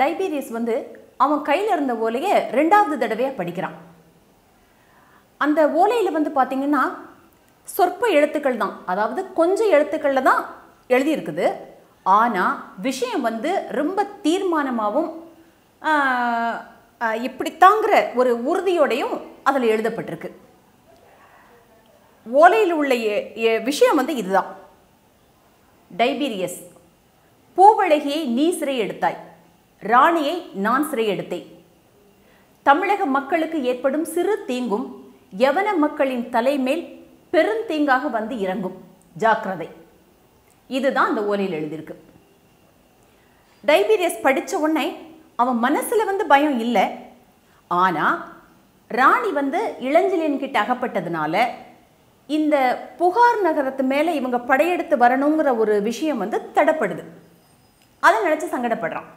Tiberius வந்து அவன் கையில் இருந்த ஓலையை ரெண்டாவது தடவையாக படிக்கிறான். அந்த ஓலையில் வந்து பார்த்தீங்கன்னா சொற்ப எழுத்துக்கள் தான். அதாவது கொஞ்சம் எழுத்துக்களில் தான் எழுதியிருக்குது. ஆனால் விஷயம் வந்து ரொம்ப தீர்மானமாகவும் இப்படித்தாங்கிற ஒரு உறுதியோடையும் அதில் எழுதப்பட்டிருக்கு. ஓலையில் உள்ள விஷயம் வந்து இதுதான். டைபீரியஸ் பூவழகியை நீ சிறை எடுத்தாய். ராணியை நான் சிறையெடுத்தேன். தமிழக மக்களுக்கு ஏற்படும் சிறு தீங்கும் யவன மக்களின் தலைமேல் பெருந்தீங்காக வந்து இறங்கும். ஜாக்கிரதை. இதுதான் அந்த ஓலையில் எழுதியிருக்கு. டைபீரியஸ் படிச்ச உடனே அவன் மனசில் வந்து பயம் இல்லை. ஆனால் ராணி வந்து இளஞ்சலியன் கிட்ட அகப்பட்டதுனால இந்த புகார் நகரத்து மேலே இவங்க படையெடுத்து வரணுங்கிற ஒரு விஷயம் வந்து தடப்படுது. அதை நினச்சி சங்கடப்படுறான்.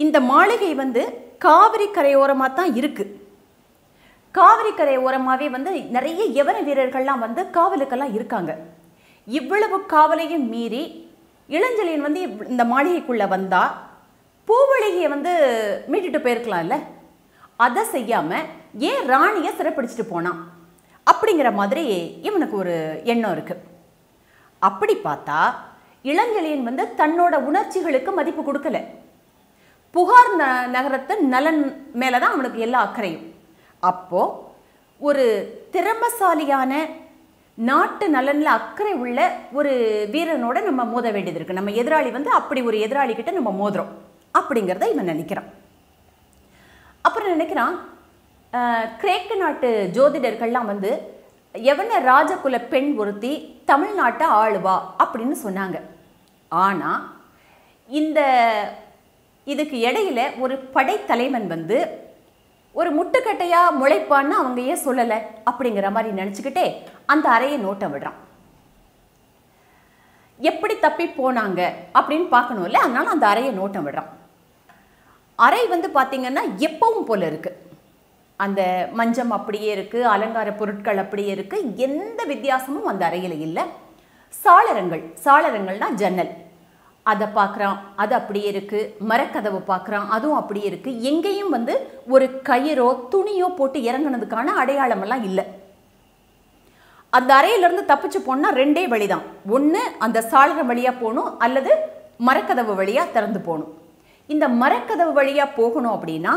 இந்த மாளிகை வந்து காவிரி கரையோரமாக தான் இருக்குது காவிரி கரை ஓரமாகவே வந்து நிறைய யவன வீரர்கள்லாம் வந்து காவலுக்கெல்லாம் இருக்காங்க. இவ்வளவு காவலையும் மீறி இளஞ்சலியன் வந்து இவ்- இந்த மாளிகைக்குள்ளே வந்தால் பூவழகியை வந்து மீட்டுட்டு போயிருக்கலாம்ல. அதை செய்யாமல் ஏன் ராணியை சிறப்பிடிச்சிட்டு போனான்? அப்படிங்கிற மாதிரி இவனுக்கு ஒரு எண்ணம் இருக்குது அப்படி பார்த்தா இளஞ்சலியன் வந்து தன்னோட உணர்ச்சிகளுக்கு மதிப்பு கொடுக்கல. புகார் ந நகரத்து நலன் மேலே தான் அவனுக்கு எல்லா அக்கறையும். அப்போது ஒரு திறமசாலியான நாட்டு நலனில் அக்கறை உள்ள ஒரு வீரனோட நம்ம மோத வேண்டியது இருக்குது நம்ம எதிராளி வந்து அப்படி ஒரு எதிராளி கிட்ட நம்ம மோதுறோம். அப்படிங்கிறத இவன் நினைக்கிறான். அப்புறம் நினைக்கிறான்? கிரேக்க நாட்டு ஜோதிடர்கள்லாம் வந்து எவன ராஜகுல பெண் ஒருத்தி தமிழ்நாட்டை ஆளுவா? அப்படின்னு சொன்னாங்க. ஆனால் இந்த இதுக்கு இடையில ஒரு படைத்தலைவன் வந்து ஒரு முட்டுக்கட்டையா முளைப்பான்னு அவங்க ஏன் சொல்லலை அப்படிங்கிற மாதிரி நினச்சிக்கிட்டே அந்த அறையை நோட்டம் விடுறான். எப்படி தப்பி போனாங்க அப்படின்னு பார்க்கணும்ல அதனால அந்த அறையை நோட்டம் விடுறான். அறை வந்து பார்த்தீங்கன்னா எப்பவும் போல இருக்கு. அந்த மஞ்சம் அப்படியே இருக்குது அலங்கார பொருட்கள் அப்படியே இருக்குது எந்த வித்தியாசமும் அந்த அறையில் இல்லை. சாளரங்கள் சாளரங்கள்னால் ஜன்னல். அதை பார்க்குறான் அது அப்படியே இருக்குது மரக்கதவை பார்க்குறான் அதுவும் அப்படியே இருக்குது எங்கேயும் வந்து ஒரு கயிறோ துணியோ போட்டு இறங்குனதுக்கான அடையாளமெல்லாம் இல்லை. அந்த அறையிலிருந்து தப்பிச்சு போனால் ரெண்டே வழிதான். ஒன்று அந்த சாளரம் வழியாக போகணும் அல்லது மரக்கதவு வழியாக திறந்து போகணும். இந்த மரக்கதவு வழியாக போகணும் அப்படின்னா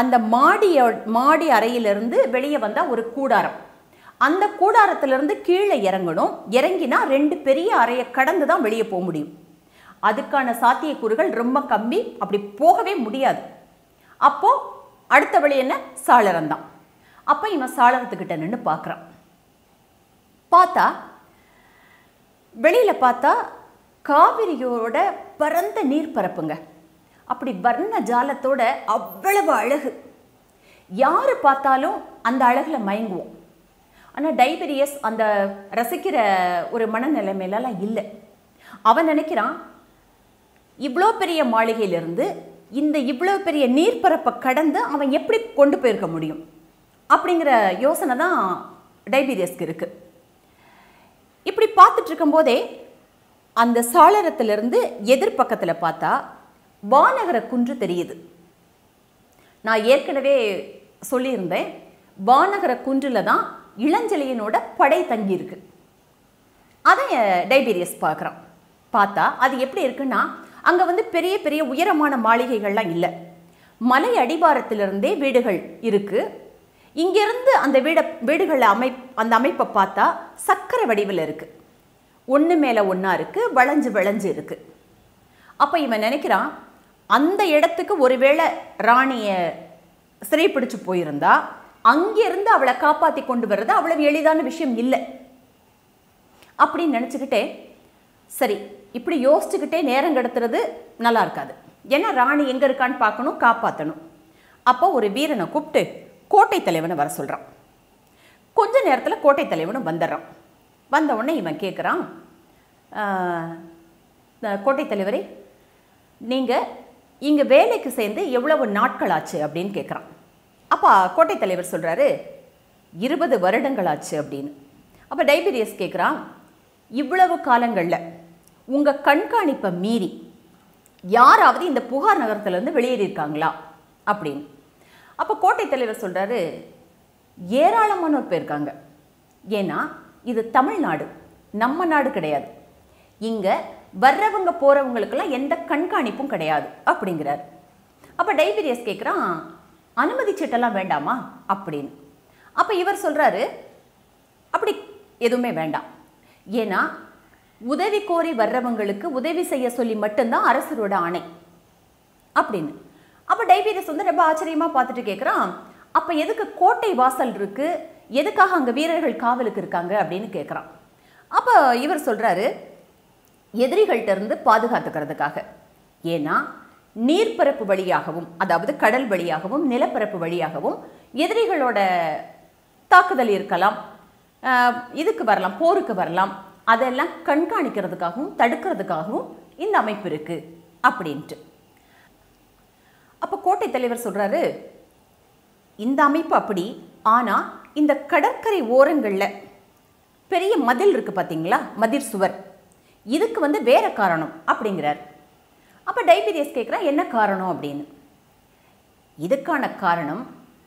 அந்த மாடிய மாடி அறையிலிருந்து வெளியே வந்தால் ஒரு கூடாரம். அந்த கூடாரத்திலிருந்து கீழே இறங்கணும். இறங்கினா ரெண்டு பெரிய அறையை கடந்து தான் வெளியே போக முடியும். அதுக்கான சாத்தியக்கூறுகள் ரொம்ப கம்மி. அப்படி போகவே முடியாது. அப்போது அடுத்த வழி என்ன? சாளரம் தான் அப்போ இவன் சாளரத்துக்கிட்ட நின்று பார்க்குறான் பார்த்தா வெளியில் பார்த்தா காவிரியோட பரந்த நீர்ப்பரப்புங்க. அப்படி வர்ண ஜாலத்தோட அவ்வளவு அழகு. யார் பார்த்தாலும் அந்த அழகில் மயங்குவோம். ஆனால் டைபீரியஸ் அந்த ரசிக்கிற ஒரு மனநிலைமையிலலாம் இல்லை. அவன் நினைக்கிறான் இவ்வளோ பெரிய மாளிகையிலிருந்து இந்த இவ்வளோ பெரிய நீர்ப்பரப்பை கடந்து அவன் எப்படி கொண்டு போயிருக்க முடியும்? அப்படிங்கிற யோசனை தான் டைபீரியஸ்க்கு இருக்குது இப்படி பார்த்துட்டு இருக்கும்போதே அந்த சாளரத்திலிருந்து எதிர்பக்கத்தில் பார்த்தா வானகர குன்று தெரியுது. நான் ஏற்கனவே சொல்லியிருந்தேன் வானகர குன்றில் தான் இளஞ்செழியனோட படை தங்கியிருக்கு. அதை டைபீரியஸ் பார்க்குறான். பார்த்தா அது எப்படி இருக்குன்னா அங்கே வந்து பெரிய பெரிய உயரமான மாளிகைகள்லாம் இல்லை. மலை அடிவாரத்திலிருந்தே வீடுகள் இருக்குது இங்கேருந்து அந்த வீடை வீடுகளை அமை அந்த அமைப்பை பார்த்தா சக்கரை வடிவில் இருக்குது ஒன்று மேலே ஒன்றா இருக்குது வளைஞ்சு வளைஞ்சு இருக்குது அப்போ இவன் நினைக்கிறான் அந்த இடத்துக்கு ஒருவேளை ராணியை சிறைப்பிடிச்சு போயிருந்தா அங்கேருந்து அவளை காப்பாற்றி கொண்டு வர்றது அவ்வளவு எளிதான விஷயம் இல்லை. அப்படின்னு நினச்சிக்கிட்டே சரி இப்படி யோசிச்சுக்கிட்டே நேரம் கடத்துறது நல்லா இருக்காது. ஏன்னா ராணி எங்கே இருக்கான்னு பார்க்கணும் காப்பாற்றணும் அப்போ ஒரு வீரனை கூப்பிட்டு கோட்டை தலைவனை வர சொல்கிறான் கொஞ்ச நேரத்தில் கோட்டை தலைவனும் வந்துடுறான். வந்த உடனே இவன் கேட்குறான் கோட்டை தலைவரே நீங்கள் இங்கே வேலைக்கு சேர்ந்து எவ்வளவு நாட்கள் ஆச்சு? அப்படின்னு கேட்குறான் அப்போ கோட்டை தலைவர் சொல்கிறாரு இருபது வருடங்கள் ஆச்சு அப்படின்னு. அப்போ டைபீரியஸ் கேட்குறான் இவ்வளவு காலங்களில் உங்கள் கண்காணிப்பை மீறி யாராவது இந்த புகார் நகரத்துலேருந்து வெளியேறியிருக்காங்களா அப்படின்னு. அப்போ கோட்டை தலைவர் சொல்கிறாரு ஏராளமானோர் போயிருக்காங்க ஏன்னா இது தமிழ்நாடு நம்ம நாடு கிடையாது. இங்கே வர்றவங்க போகிறவங்களுக்கெல்லாம் எந்த கண்காணிப்பும் கிடையாது அப்படிங்கிறார். அப்போ டைபீரியஸ் கேட்குறான் அனுமதி சீட்டெல்லாம் வேண்டாமா அப்படின்னு. அப்போ இவர் சொல்கிறாரு அப்படி எதுவுமே வேண்டாம். ஏன்னா உதவி கோரி வர்றவங்களுக்கு உதவி செய்ய சொல்லி மட்டும்தான் அரசரோட ஆணை. அப்படின்னு. அப்போ டைபீரியஸ் வந்து ரொம்ப ஆச்சரியமாக பார்த்துட்டு கேட்குறான் அப்போ எதுக்கு கோட்டை வாசல் இருக்குது எதுக்காக அங்கே வீரர்கள் காவலுக்கு இருக்காங்க அப்படின்னு கேட்குறான் அப்போ இவர் சொல்கிறாரு எதிரிகள்கிட்ட இருந்து பாதுகாத்துக்கிறதுக்காக. ஏன்னா நீர்ப்பரப்பு வழியாகவும் அதாவது கடல் வழியாகவும் நிலப்பரப்பு வழியாகவும் எதிரிகளோட தாக்குதல் இருக்கலாம் இதுக்கு வரலாம் போருக்கு வரலாம் அதெல்லாம் கண்காணிக்கிறதுக்காகவும் தடுக்கிறதுக்காகவும் இந்த அமைப்பு இருக்கு அப்படின்ட்டு. அப்போ கோட்டை தலைவர் சொல்றாரு இந்த அமைப்பு அப்படி ஆனா இந்த கடற்கரை ஓரங்களில் பெரிய மதில் இருக்கு பார்த்தீங்களா மதிர் சுவர். இதுக்கு வந்து வேற காரணம் அப்படிங்கிறார். அப்போ டைபீரியஸ் கேட்குறா என்ன காரணம் அப்படின்னு? இதுக்கான காரணம்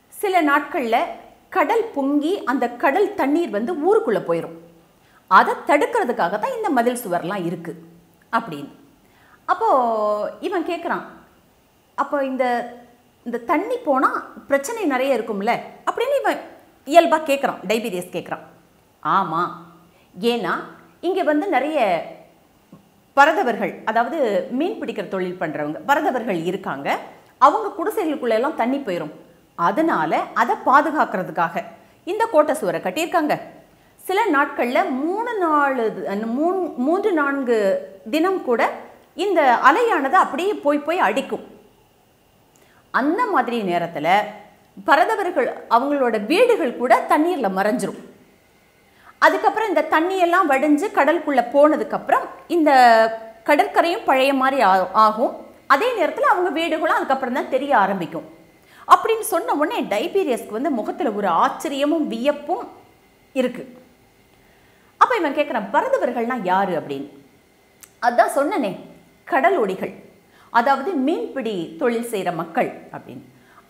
சில நாட்களில் கடல் பொங்கி அந்த கடல் தண்ணீர் வந்து ஊருக்குள்ளே போயிடும் அதை தடுக்கிறதுக்காக தான் இந்த மதில் சுவர்லாம் இருக்குது அப்படின்னு. அப்போது இவன் கேட்குறான் அப்போ இந்த இந்த தண்ணி போனால் பிரச்சனை நிறைய இருக்கும்ல? அப்படின்னு இவன் இயல்பாக கேட்குறான் டைபீரியஸ் கேட்குறான் ஆமாம் ஏன்னா இங்கே வந்து நிறைய பரதவர்கள் அதாவது மீன் பிடிக்கிற தொழில் பண்ணுறவங்க பரதவர்கள் இருக்காங்க. அவங்க குடிசைகளுக்குள்ளெல்லாம் தண்ணி போயிடும் அதனால் அதை பாதுகாக்கிறதுக்காக இந்த கோட்டை சுவரை கட்டியிருக்காங்க. சில நாட்களில் மூணு நாலு மூணு மூன்று நான்கு தினம் கூட இந்த அலையானது அப்படியே போய் போய் அடிக்கும். அந்த மாதிரி நேரத்தில் பரதவர்கள் அவங்களோட வீடுகள் கூட தண்ணீரில் மறைஞ்சிரும். அதுக்கப்புறம் இந்த தண்ணியெல்லாம் வடிஞ்சு கடலுக்குள்ளே போனதுக்கப்புறம் இந்த கடற்கரையும் பழைய மாதிரி ஆ- ஆகும். அதே நேரத்தில் அவங்க வீடுகளும் அதுக்கப்புறம் தான் தெரிய ஆரம்பிக்கும். அப்படின்னு சொன்ன உடனே டைபீரியஸ்க்கு வந்து முகத்தில் ஒரு ஆச்சரியமும் வியப்பும் இருக்குது அப்போ இவன் கேட்குறான் பரதவர்கள்னா யாரு அப்படின்னு? அதான் சொன்னனே கடலோடிகள் அதாவது மீன்பிடி தொழில் செய்கிற மக்கள் அப்படின்னு.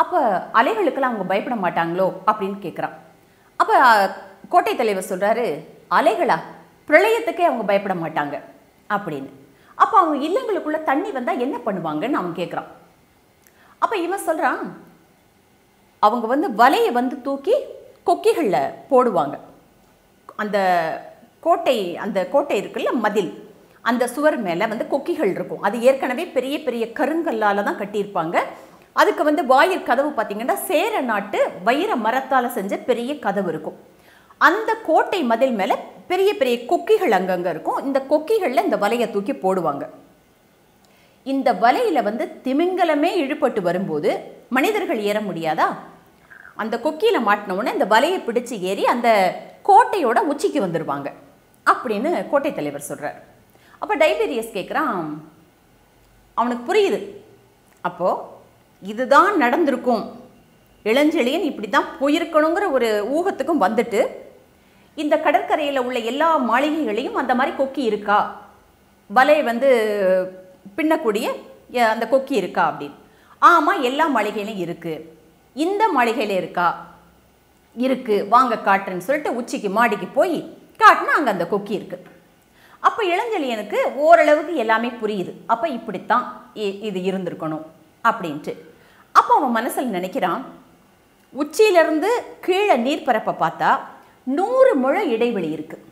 அப்போ அலைகளுக்கெல்லாம் அவங்க பயப்பட மாட்டாங்களோ அப்படின்னு கேட்குறான் அப்போ கோட்டை தலைவர் சொல்கிறாரு அலைகளா? பிரளயத்துக்கே அவங்க பயப்பட மாட்டாங்க. அப்படின்னு. அப்போ அவங்க இல்லங்களுக்குள்ளே தண்ணி வந்தால் என்ன பண்ணுவாங்கன்னு அவன் கேட்குறான் அப்போ இவன் சொல்கிறான் அவங்க வந்து வலையை வந்து தூக்கி கொக்கிகளில் போடுவாங்க. அந்த கோட்டை அந்த கோட்டை இருக்குல்ல மதில். அந்த சுவர் மேலே வந்து கொக்கிகள் இருக்கும். அது ஏற்கனவே பெரிய பெரிய கருங்கல்லால் தான் கட்டியிருப்பாங்க. அதுக்கு வந்து வாயில் கதவு பார்த்தீங்கன்னா சேர நாட்டு வைர மரத்தால் செஞ்ச பெரிய கதவு இருக்கும். அந்த கோட்டை மதில் மேலே பெரிய பெரிய கொக்கிகள் அங்கங்கே இருக்கும். இந்த கொக்கிகளில் இந்த வலையை தூக்கி போடுவாங்க. இந்த வலையில் வந்து திமிங்கலமே இழுபட்டு வரும்போது மனிதர்கள் ஏற முடியாதா? அந்த கொக்கியில் மாட்டினவுடனே இந்த வலையை பிடிச்சு ஏறி அந்த கோட்டையோட உச்சிக்கு வந்துடுவாங்க அப்படின்னு கோட்டை தலைவர் சொல்கிறார் அப்போ டைபீரியஸ் கேட்குறான் அவனுக்கு புரியுது. அப்போது இதுதான் நடந்திருக்கும். இளஞ்செழியன் இப்படி தான் போயிருக்கணுங்கிற ஒரு ஊகத்துக்கும் வந்துட்டு இந்த கடற்கரையில் உள்ள எல்லா மாளிகைகளையும் அந்த மாதிரி கொக்கி இருக்கா? வலை வந்து பின்னக்கூடிய அந்த கொக்கி இருக்கா அப்படின்னு. ஆமாம் எல்லா மாளிகையிலையும் இருக்குது இந்த மாளிகையில் இருக்கா? இருக்குது வாங்க காட்டுறேன்னு சொல்லிட்டு உச்சிக்கு மாடிக்கு போய் காட்டினா அங்கே அந்த கொக்கி இருக்குது அப்போ இளஞ்செழியனுக்கு ஓரளவுக்கு எல்லாமே புரியுது. அப்போ இப்படித்தான் இ- இது இருந்திருக்கணும் அப்படின்ட்டு. அப்போ அவன் மனசில் நினைக்கிறான் உச்சியிலிருந்து கீழே நீர்ப்பரப்பை பார்த்தா நூறு முழ இடைவெளி இருக்குது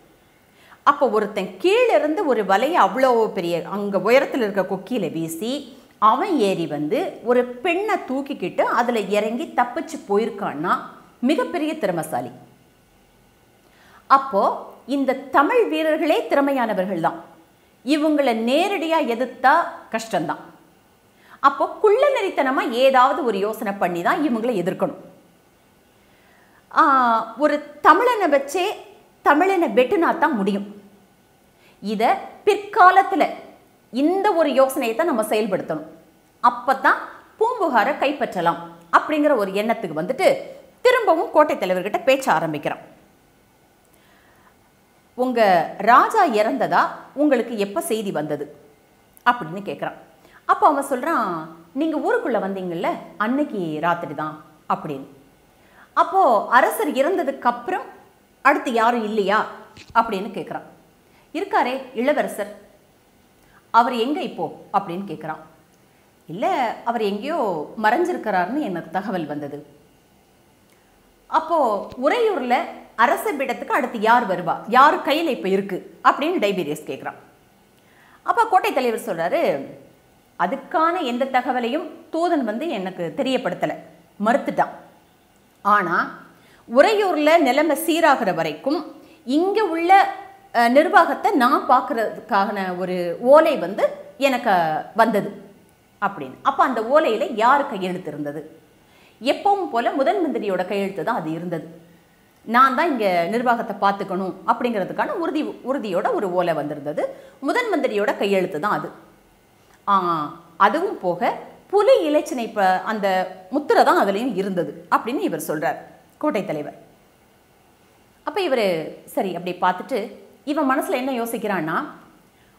அப்போ ஒருத்தன் கீழே இருந்து ஒரு வலையை அவ்வளோ பெரிய அங்கே உயரத்தில் இருக்க கொக்கியில் வீசி அவன் ஏறி வந்து ஒரு பெண்ணை தூக்கிக்கிட்டு அதில் இறங்கி தப்பிச்சு போயிருக்கான்னா மிகப்பெரிய திறமசாலி. அப்போது இந்த தமிழ் வீரர்களே திறமையானவர்கள் தான் இவங்களை நேரடியாக எதிர்த்தா கஷ்டம்தான். அப்போ குள்ள நெறித்தனமாக ஏதாவது ஒரு யோசனை பண்ணி தான் இவங்களை எதிர்க்கணும். ஒரு தமிழனை வச்சே தமிழனை வெட்டுனா தான் முடியும். இதை பிற்காலத்தில் இந்த ஒரு யோசனையை தான் நம்ம செயல்படுத்தணும். அப்போ தான் பூம்புகாரை கைப்பற்றலாம் அப்படிங்கிற ஒரு எண்ணத்துக்கு வந்துட்டு திரும்பவும் கோட்டை தலைவர்கிட்ட பேச்ச ஆரம்பிக்கிறான். உங்கள் ராஜா இறந்ததா உங்களுக்கு எப்போ செய்தி வந்தது? அப்படின்னு கேட்குறான் அப்போ அவன் சொல்கிறான் நீங்கள் ஊருக்குள்ளே வந்தீங்கள்ல அன்னைக்கு ராத்திரி தான் அப்படின்னு. அப்போது அரசர் இறந்ததுக்கப்புறம் அடுத்து யாரும் இல்லையா? அப்படின்னு கேட்குறான் இருக்காரே இளவரசர். அவர் எங்கே இப்போ? அப்படின்னு கேட்குறான் இல்லை அவர் எங்கேயோ மறைஞ்சிருக்கிறாருன்னு எனக்கு தகவல் வந்தது. அப்போ உறையூரில் அரச பீடத்துக்கு அடுத்து யார் வருவா? யார் கையில் இப்போ இருக்கு? அப்படின்னு டைபீரியஸ் கேட்குறான் அப்போ கோட்டை தலைவர் சொல்கிறாரு அதுக்கான எந்த தகவலையும் தூதன் வந்து எனக்கு தெரியப்படுத்தலை. மறுத்துட்டான். ஆனால் உறையூரில் நிலைமை சீராகிற வரைக்கும் இங்கே உள்ள நிர்வாகத்தை நான் பார்க்குறதுக்கான ஒரு ஓலை வந்து எனக்கு வந்தது அப்படின்னு. அப்போ அந்த ஓலையில் யார் கையெழுத்து இருந்தது எப்பவும் போல முதன் மந்திரியோட கையெழுத்து தான் அது இருந்தது. நான் தான் இங்கே நிர்வாகத்தை பார்த்துக்கணும் அப்படிங்கிறதுக்கான உறுதி உறுதியோட ஒரு ஓலை வந்திருந்தது. முதன் மந்திரியோட கையெழுத்து தான் அது. ஆ, அதுவும் போக புலி இலச்சினை ப அந்த முத்திரை தான் அதுலேயும் இருந்தது அப்படின்னு இவர் சொல்கிறார் கோட்டை தலைவர். அப்போ இவர் சரி அப்படி பார்த்துட்டு இவன் மனசில் என்ன யோசிக்கிறான்னா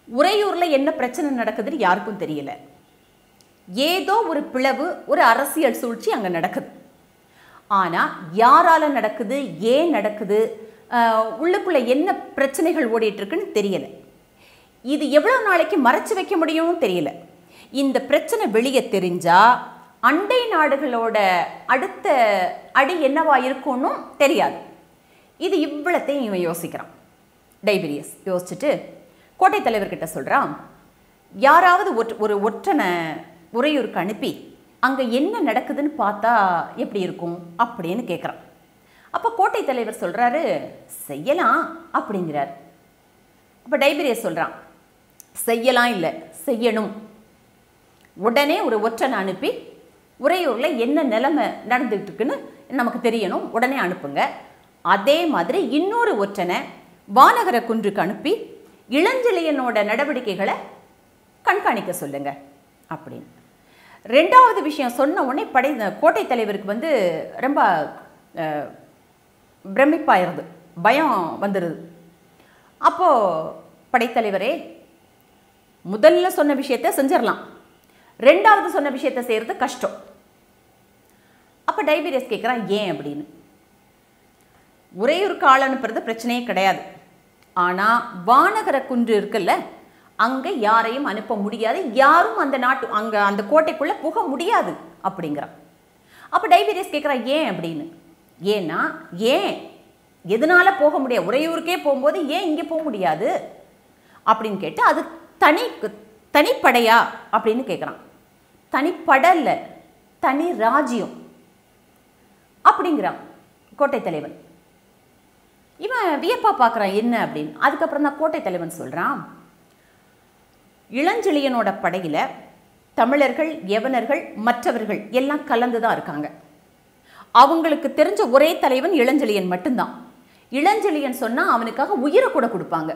உறையூரில் என்ன பிரச்சனை நடக்குதுன்னு யாருக்கும் தெரியல. ஏதோ ஒரு பிளவு ஒரு அரசியல் சூழ்ச்சி அங்கே நடக்குது. ஆனால் யாரால் நடக்குது ஏன் நடக்குது உள்ளுக்குள்ளே என்ன பிரச்சனைகள் ஓடிட்டுருக்குன்னு தெரியலை. இது எவ்வளோ நாளைக்கு மறைச்சு வைக்க முடியும்னு தெரியல. இந்த பிரச்சனை வெளியே தெரிஞ்சால் அண்டை நாடுகளோட அடுத்த அடி என்னவா இருக்கும்னு தெரியாது. இது இவ்வளத்தையும் இவன் யோசிக்கிறான். டைபீரியஸ் யோசிச்சுட்டு கோட்டை தலைவர்கிட்ட சொல்கிறான் யாராவது ஒற்ற ஒரு ஒற்றனை உறையூருக்கு அனுப்பி அங்கே என்ன நடக்குதுன்னு பார்த்தா எப்படி இருக்கும் அப்படின்னு கேட்குறான் அப்போ கோட்டை தலைவர் சொல்கிறாரு செய்யலாம் அப்படிங்கிறார். அப்போ டைபீரியஸ் சொல்கிறான் செய்யலாம் இல்லை செய்யணும். உடனே ஒரு ஒற்றனை அனுப்பி உறையூரில் என்ன நிலைமை நடந்துகிட்டு இருக்குன்னு நமக்கு தெரியணும் உடனே அனுப்புங்க. அதே மாதிரி இன்னொரு ஒற்றனை வானகர குன்றுக்கு அனுப்பி இளஞ்செழியனோட நடவடிக்கைகளை கண்காணிக்க சொல்லுங்க அப்படின்னு. ரெண்டாவது விஷயம் சொன்ன உடனே படை கோட்டை தலைவருக்கு வந்து ரொம்ப பிரமிப்பாயிருது. பயம் வந்துடுது அப்போது படைத்தலைவரே முதல்ல சொன்ன விஷயத்த செஞ்சிடலாம் ரெண்டாவது சொன்ன விஷயத்த செய்கிறது கஷ்டம். அப்போ டைபீரியஸ் கேட்குறான் ஏன்? அப்படின்னு. உறையூருக்கு ஆள் அனுப்புறது பிரச்சனையே கிடையாது. ஆனால் வானகர குன்று இருக்குல்ல அங்கே யாரையும் அனுப்ப முடியாது. யாரும் அந்த நாட்டு அங்கே அந்த கோட்டைக்குள்ளே புக முடியாது அப்படிங்கிறான். அப்போ டைபீரியஸ் கேட்குறான் ஏன்? அப்படின்னு. ஏன்னா ஏன்? எதனால போக முடியாது? உறையூருக்கே போகும்போது ஏன் இங்கே போக முடியாது? அப்படின்னு கேட்டு அது தனி தனிப்படையா? அப்படின்னு கேட்குறான் தனிப்படல்ல தனி ராஜ்யம். அப்படிங்கிறான் கோட்டை தலைவன். இவன் வியப்பா பார்க்குறான் என்ன? அப்படின்னு. அதுக்கப்புறம் தான் கோட்டை தலைவன் சொல்கிறான் இளஞ்செழியனோட படையில் தமிழர்கள் யவனர்கள் மற்றவர்கள் எல்லாம் கலந்து தான் இருக்காங்க. அவங்களுக்கு தெரிஞ்ச ஒரே தலைவன் இளஞ்செழியன் மட்டும்தான். இளஞ்செழியன் சொன்னால் அவனுக்காக உயிரை கூட கொடுப்பாங்க.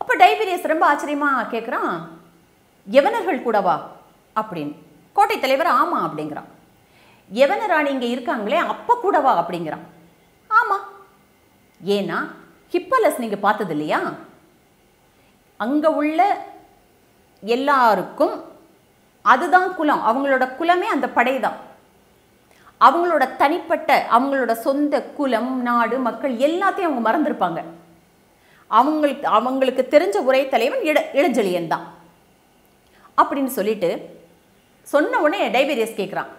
அப்போ டைபீரியஸ் ரொம்ப ஆச்சரியமாக கேட்குறான் யவனர்கள் கூடவா அப்படின்னு. கோட்டை தலைவர் ஆமாம் அப்படிங்கிறான். யவன ராணி இங்கே இருக்காங்களே அப்போ கூடவா அப்படிங்கிறான். ஆமாம் ஏன்னா ஹிப்பலஸ் நீங்கள் பார்த்தது இல்லையா? அங்கே உள்ள எல்லாருக்கும் அதுதான் குலம். அவங்களோட குலமே அந்த படை தான் அவங்களோட தனிப்பட்ட அவங்களோட சொந்த குலம் நாடு மக்கள் எல்லாத்தையும் அவங்க மறந்துருப்பாங்க. அவங்களுக்கு அவங்களுக்கு தெரிஞ்ச ஒரே தலைவன் இட இளஞ்செழியன் தான். அப்படின்னு சொல்லிட்டு சொன்ன உடனே டைபீரியஸ் கேட்குறான்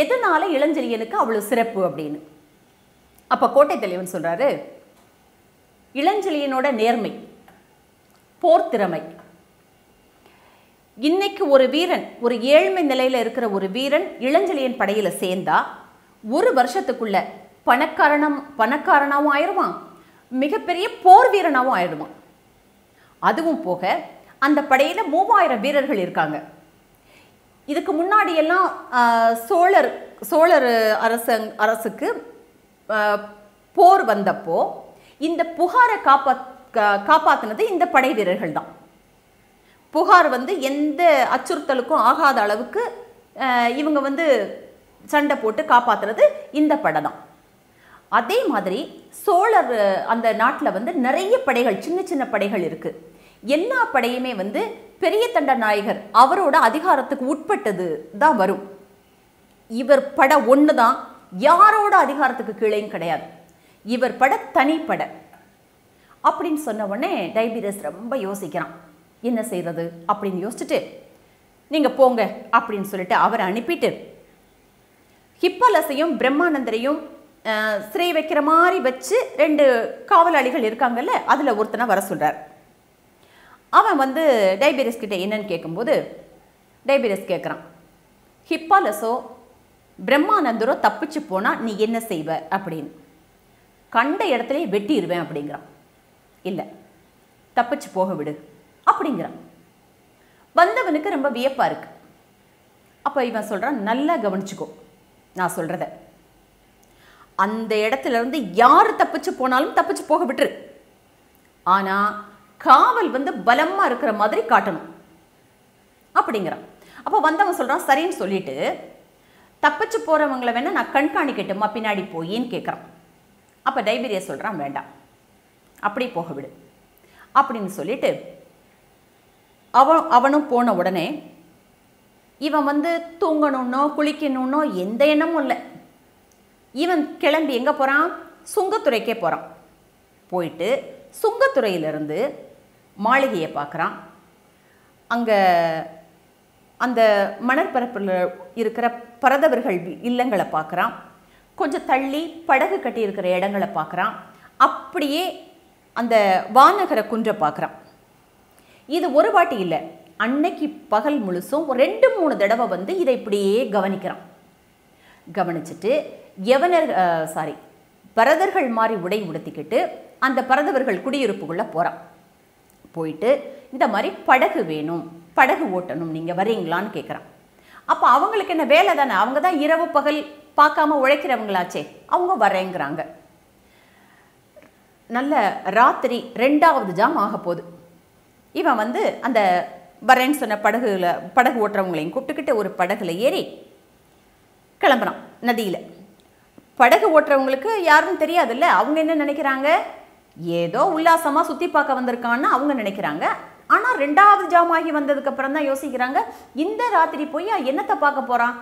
எதனால இளஞ்செழியனுக்கு அவ்வளோ சிறப்பு? அப்படின்னு. அப்போ கோட்டை தலைவன் சொல்கிறாரு இளஞ்செழியனோட நேர்மை போர் திறமை இன்னைக்கு ஒரு வீரன் ஒரு ஏழ்மை நிலையில் இருக்கிற ஒரு வீரன் இளஞ்சலியன் படையில் சேர்ந்தா ஒரு வருஷத்துக்குள்ள பணக்காரனம் பணக்காரனாகவும் ஆயிடுவான். மிகப்பெரிய போர் வீரனாகவும் ஆயிடுவான். அதுவும் போக அந்த படையில் மூவாயிரம் வீரர்கள் இருக்காங்க. இதுக்கு முன்னாடியெல்லாம் சோழர் சோழர் அரச அரசுக்கு போர் வந்தப்போ இந்த புகாரை காப்பா காப்பாற்றினது இந்த படை வீரர்கள் தான் புகார் வந்து எந்த அச்சுறுத்தலுக்கும் ஆகாத அளவுக்கு இவங்க வந்து சண்டை போட்டு காப்பாத்துறது இந்த படை தான் அதே மாதிரி சோழர் அந்த நாட்டில் வந்து நிறைய படைகள் சின்ன சின்ன படைகள் இருக்குது எல்லா படையுமே வந்து பெரிய தண்ட நாயகர் அவரோட அதிகாரத்துக்கு உட்பட்டது தான் வரும். இவர் பட ஒன்று தான் யாரோட அதிகாரத்துக்கு கீழேயும் கிடையாது. இவர் பட தனிப்பட. அப்படின்னு சொன்ன உடனே டைபீரியஸ் ரொம்ப யோசிக்கிறான். என்ன செய்யறது அப்படின்னு யோசிச்சுட்டு நீங்கள் போங்க அப்படின்னு சொல்லிட்டு அவரை அனுப்பிட்டு ஹிப்பலஸையும் பிரம்மானந்தரையும் சிறை வைக்கிற மாதிரி வச்சு ரெண்டு காவலாளிகள் இருக்காங்கல்ல அதில் ஒருத்தனை வர சொல்கிறார் அவன் வந்து டைபீரியஸ் கிட்ட என்னன்னு கேட்கும்போது டைபீரியஸ் கேட்குறான் ஹிப்பாலஸோ பிரம்மானந்தரோ தப்பிச்சு போனால் நீ என்ன செய்வ? அப்படின்னு. கண்ட இடத்துலையே வெட்டிடுவேன் அப்படிங்கிறான். இல்லை. தப்பிச்சு போக விடு. அப்படிங்கிறான். வந்தவனுக்கு ரொம்ப வியப்பாக இருக்கு. அப்போ இவன் சொல்கிறான் நல்லா கவனிச்சுக்கோ. நான் சொல்கிறத அந்த இடத்துல இருந்து யார் தப்பிச்சு போனாலும் தப்பிச்சு போக விட்டுரு. ஆனால் காவல் வந்து பலமாக இருக்கிற மாதிரி காட்டணும். அப்படிங்கிறான். அப்போ வந்தவன் சொல்கிறான் சரின்னு சொல்லிட்டு தப்பிச்சு போகிறவங்கள வேணால் நான் கண்காணிக்கட்டுமா பின்னாடி போயின்னு கேட்குறான் அப்போ டைபீரியா சொல்கிறான் வேண்டாம். அப்படி போக விடு. அப்படின்னு சொல்லிட்டு அவன் அவனும் போன உடனே இவன் வந்து தூங்கணும்னோ குளிக்கணும்னோ எந்த எண்ணமும் இல்லை. இவன் கிளம்பி எங்கே போகிறான் சுங்கத்துறைக்கே போகிறான் போயிட்டு சுங்கத்துறையிலிருந்து மாளிகையை பார்க்குறான். அங்கே அந்த மணற்பரப்பில் இருக்கிற பரதவர்கள் இல்லங்களை பார்க்குறான். கொஞ்சம் தள்ளி படகு கட்டியிருக்கிற இடங்களை பார்க்குறான். அப்படியே அந்த வானகர குன்றை பார்க்குறான். இது ஒரு வாட்டி இல்லை. அன்னைக்கு பகல் முழுசும் ஒரு ரெண்டு மூணு தடவை வந்து இதை இப்படியே கவனிக்கிறான். கவனிச்சுட்டு யவனர் சாரி பரதர்கள் மாதிரி உடை உடுத்திக்கிட்டு அந்த பரதவர்கள் குடியிருப்புக்குள்ளே போகிறான் போயிட்டு இந்த மாதிரி படகு வேணும் படகு ஓட்டணும் நீங்கள் வரீங்களான்னு கேட்குறான் அப்போ அவங்களுக்கு என்ன வேலை தானே? அவங்க தான் இரவு பகல் பார்க்காம உழைக்கிறவங்களாச்சே. அவங்க வரேங்கிறாங்க நல்ல ராத்திரி ரெண்டாவது ஜாம் ஆக போகுது. இவன் வந்து அந்த வரேன்னு சொன்ன படகுல படகு ஓட்டுறவங்களையும் கூப்பிட்டுக்கிட்டு ஒரு படகுல ஏறி கிளம்புறான் நதியில். படகு ஓட்டுறவங்களுக்கு யாருன்னு தெரியாதுல்ல அவங்க என்ன நினைக்கிறாங்க? ஏதோ உல்லாசமாக சுற்றி பார்க்க வந்திருக்கான்னு அவங்க நினைக்கிறாங்க. ஆனால் ரெண்டாவது ஜாம் ஆகி வந்ததுக்கு தான் யோசிக்கிறாங்க இந்த ராத்திரி போய் என்னத்தை பார்க்க போகிறான்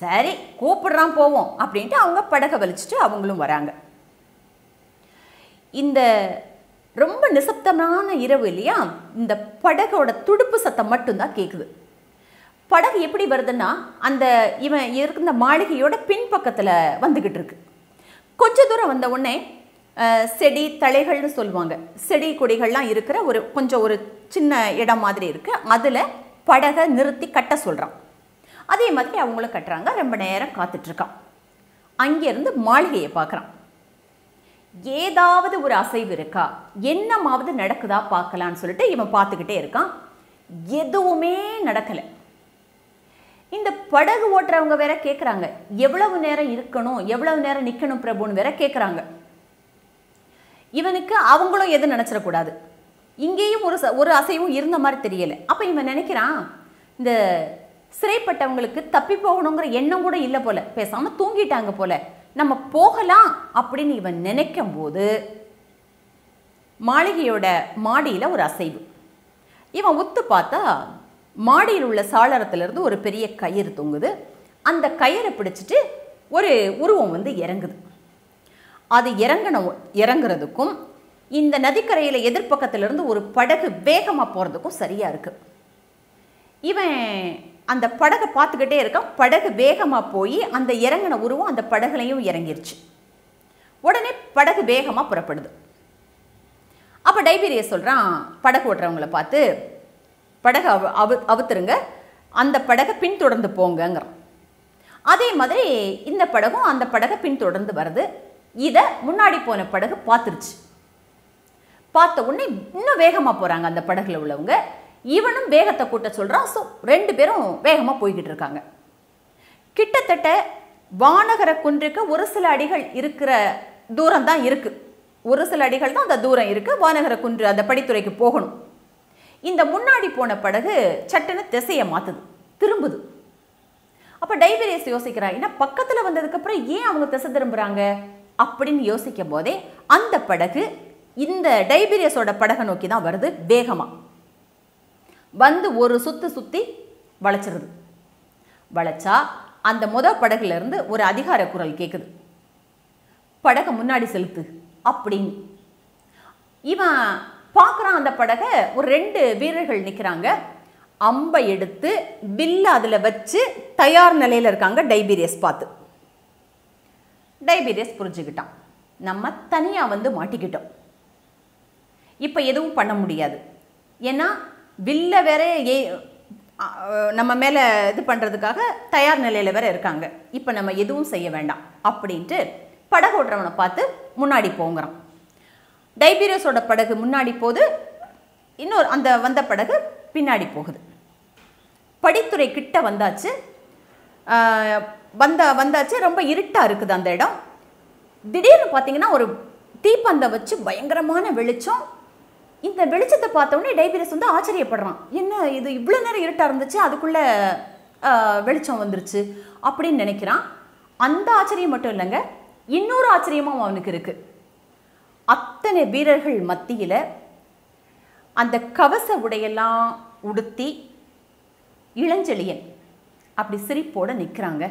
சரி கூப்பிடுறான் போவோம் அப்படின்ட்டு அவங்க படகை வலிச்சிட்டு அவங்களும் வராங்க. இந்த ரொம்ப நிசப்தமான இரவு இல்லையா? இந்த படகோட துடுப்பு சத்தம் மட்டும்தான் கேட்குது படகு எப்படி வருதுன்னா அந்த இவன் இருக்கிற மாளிகையோட பின்பக்கத்தில் வந்துக்கிட்டு இருக்கு. கொஞ்ச தூரம் வந்த உடனே செடி தழைகள்னு சொல்லுவாங்க. செடி கொடிகள்லாம் இருக்கிற ஒரு கொஞ்சம் ஒரு சின்ன இடம் மாதிரி இருக்குது அதில் படகை நிறுத்தி கட்ட சொல்கிறான் அதே மாதிரி அவங்களும் கட்டுறாங்க. ரொம்ப நேரம் காத்துட்ருக்கான் அங்கேருந்து மாளிகையை பார்க்குறான். ஏதாவது ஒரு அசைவு இருக்கா? என்னமாவது நடக்குதா பார்க்கலான்னு சொல்லிட்டு இவன் பார்த்துக்கிட்டே இருக்கான். எதுவுமே நடக்கலை. இந்த படகு ஓட்டுறவங்க வேற கேட்குறாங்க எவ்வளவு நேரம் இருக்கணும் எவ்வளவு நேரம் நிற்கணும் பிரபுன்னு வேற கேட்குறாங்க இவனுக்கு அவங்களும் எதுவும் நினச்சிடக்கூடாது. இங்கேயும் ஒரு ச- ஒரு அசைவும் இருந்த மாதிரி தெரியலை. அப்போ இவன் நினைக்கிறான் இந்த சிறைப்பட்டவங்களுக்கு தப்பி போகணுங்கிற எண்ணம் கூட இல்லை போல. பேசாமல் தூங்கிட்டாங்க போல. நம்ம போகலாம் அப்படின்னு இவன் நினைக்கும் போது மாளிகையோட மாடியில் ஒரு அசைவு. இவன் உத்து பார்த்தா மாடியில் உள்ள சாளரத்திலிருந்து ஒரு பெரிய கயிறு தொங்குது. அந்த கயிறை பிடிச்சிட்டு ஒரு உருவம் வந்து இறங்குது. அது இறங்கின இறங்குறதுக்கும் இந்த நதிக்கரையில் எதிர்ப்பக்கத்திலிருந்து ஒரு படகு வேகமாக போகிறதுக்கும் சரியாக இருக்குது இவன் அந்த படகை பார்த்துக்கிட்டே இருக்கான். படகு வேகமாக போய் அந்த இறங்கின உருவம் அந்த படகுலையும் இறங்கிருச்சு. உடனே படகு வேகமாக புறப்படுது. அப்போ டைபீரியை சொல்கிறான் படகு ஓட்டுறவங்கள பார்த்து படகு அவு அவு அவுத்துருங்க. அந்த படகை பின்தொடர்ந்து போங்கங்கிறான். அதே மாதிரி இந்த படகும் அந்த படகை பின்தொடர்ந்து வருது. இதை முன்னாடி போன படகு பார்த்துருச்சு. பார்த்த உடனே இன்னும் வேகமாக போகிறாங்க அந்த படகுல உள்ளவங்க. இவனும் வேகத்தை கூட்ட சொல்கிறான் ஸோ ரெண்டு பேரும் வேகமாக போய்கிட்டு இருக்காங்க. கிட்டத்தட்ட வானகர குன்றுக்கு ஒரு சில அடிகள் இருக்கிற தூரம் தான் இருக்குது ஒரு சில அடிகள் தான் அந்த தூரம் இருக்குது வானகர குன்று அந்த படித்துறைக்கு போகணும். இந்த முன்னாடி போன படகு சட்டுன்னு திசையை மாற்றுது திரும்புது. அப்போ டைபீரியஸ் யோசிக்கிறா ஏன்னா பக்கத்தில் வந்ததுக்கப்புறம் ஏன் அவங்க திசை திரும்புகிறாங்க அப்படின்னு யோசிக்கும் போதே அந்த படகு இந்த டைபீரியஸோட படகை நோக்கி தான் வருது வேகமாக வந்து ஒரு சுத்து சுற்றி வளைச்சிருது. வளைச்சா அந்த முத படகுல இருந்து ஒரு அதிகார குரல் கேட்குது படகை முன்னாடி செலுத்து அப்படின்னு. இவன் பார்க்குறான் அந்த படகை ஒரு ரெண்டு வீரர்கள் நிற்கிறாங்க அம்பை எடுத்து வில்ல அதில் வச்சு தயார் நிலையில் இருக்காங்க டைபீரியஸ் பார்த்து. டைபீரியஸ் புரிஞ்சுக்கிட்டான். நம்ம தனியாக வந்து மாட்டிக்கிட்டோம். இப்போ எதுவும் பண்ண முடியாது. ஏன்னா வில்ல வேற ஏ நம்ம மேலே இது பண்ணுறதுக்காக தயார் நிலையில் வேற இருக்காங்க. இப்போ நம்ம எதுவும் செய்ய வேண்டாம் அப்படின்ட்டு படகு ஓட்டுறவனை பார்த்து முன்னாடி போங்கிறான். டைபீரியஸோட படகு முன்னாடி போது இன்னொரு அந்த வந்த படகு பின்னாடி போகுது. படித்துறை கிட்ட வந்தாச்சு. வந்த வந்தாச்சு. ரொம்ப இருட்டாக இருக்குது அந்த இடம். திடீர்னு பார்த்தீங்கன்னா ஒரு தீப்பந்தை வச்சு பயங்கரமான வெளிச்சம். இந்த வெளிச்சத்தை பார்த்தோன்னே டைபிரஸ் டைபீரியஸ் வந்து ஆச்சரியப்படுறான். என்ன இது? இவ்வளோ நேரம் இருட்டாக இருந்துச்சு அதுக்குள்ளே வெளிச்சம் வந்துருச்சு அப்படின்னு நினைக்கிறான். அந்த ஆச்சரியம் மட்டும் இல்லைங்க இன்னொரு ஆச்சரியமும் அவனுக்கு இருக்கு. அத்தனை வீரர்கள் மத்தியில் அந்த கவச உடையெல்லாம் உடுத்தி இளஞ்செழியன் அப்படி சிரிப்போட நிற்கிறாங்க